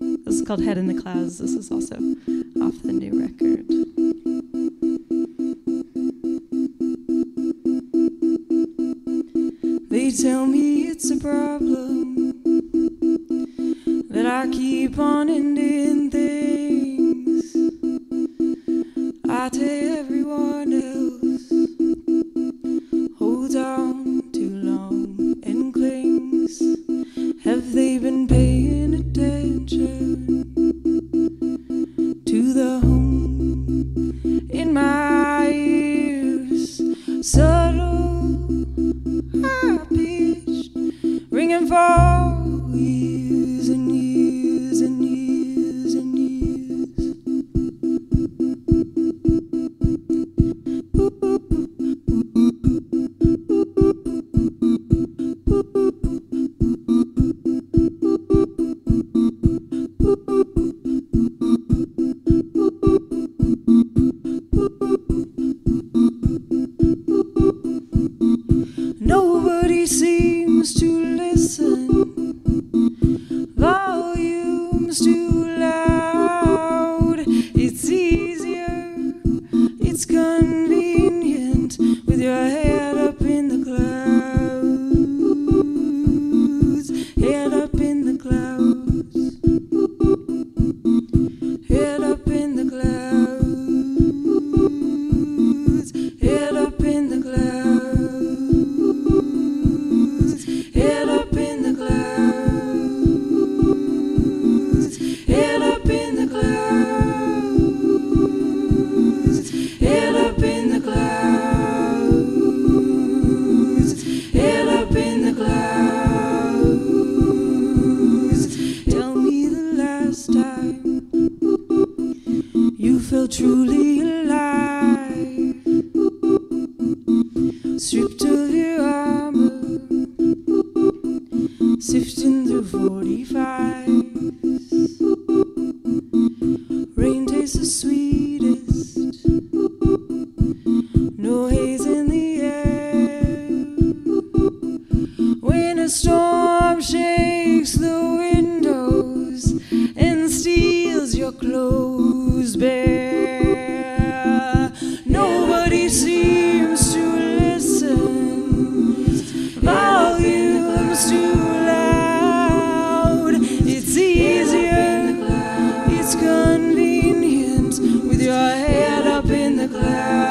This is called Head in the Clouds. This is also off the new record. They tell me it's a problem that I keep on ending things. I tell for your head truly alive, stripped of your armor, sifting through 45. Rain tastes the sweetest, no haze in the air. When a storm shakes the windows and steals your clothes bare, up